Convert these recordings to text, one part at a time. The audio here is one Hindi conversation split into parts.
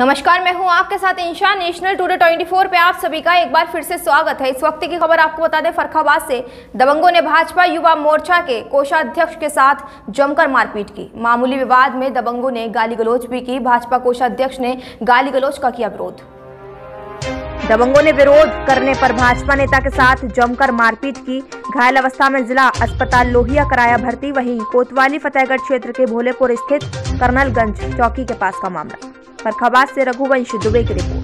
नमस्कार, मैं हूँ आपके साथ इंशा नेशनल टूडे 24 पे आप सभी का एक बार फिर से स्वागत है। इस वक्त की खबर आपको बता दें फरखाबाद से दबंगों ने भाजपा युवा मोर्चा के कोषाध्यक्ष के साथ जमकर मारपीट की। मामूली विवाद में दबंगों ने गाली गलोच भी की, भाजपा कोषाध्यक्ष ने गाली गलोच का किया विरोध। दबंगों ने विरोध करने पर भाजपा नेता के साथ जमकर मारपीट की। घायल अवस्था में जिला अस्पताल लोहिया कराया भर्ती, वहीं कोतवाली फतेहगढ़ क्षेत्र के भोलेपुर स्थित कर्नलगंज चौकी के पास का मामला। फरखाबाद से रघुवंश दुबे की रिपोर्ट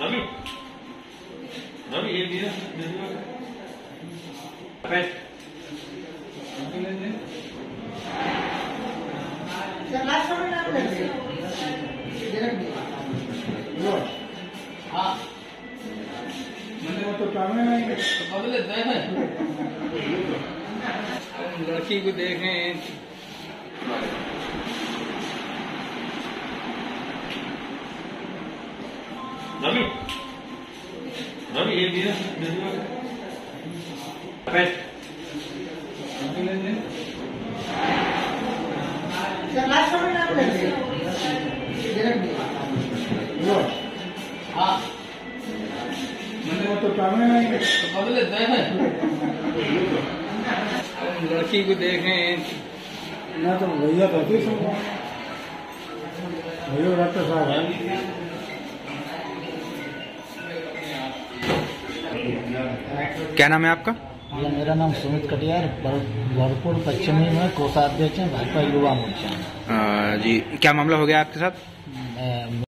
नवी नवी ये दिया पेट लड़की को देखें। नवी नवी ये दिया पेट लड़की को देखें। ना तो भैया कहती भैया डॉक्टर साहब। क्या नाम है आपका? ये मेरा नाम सुमित कटियार भरपुर पश्चिमी में कोषाध्यक्ष हैं भाजपा युवा मोर्चा जी क्या मामला हो गया आपके साथ?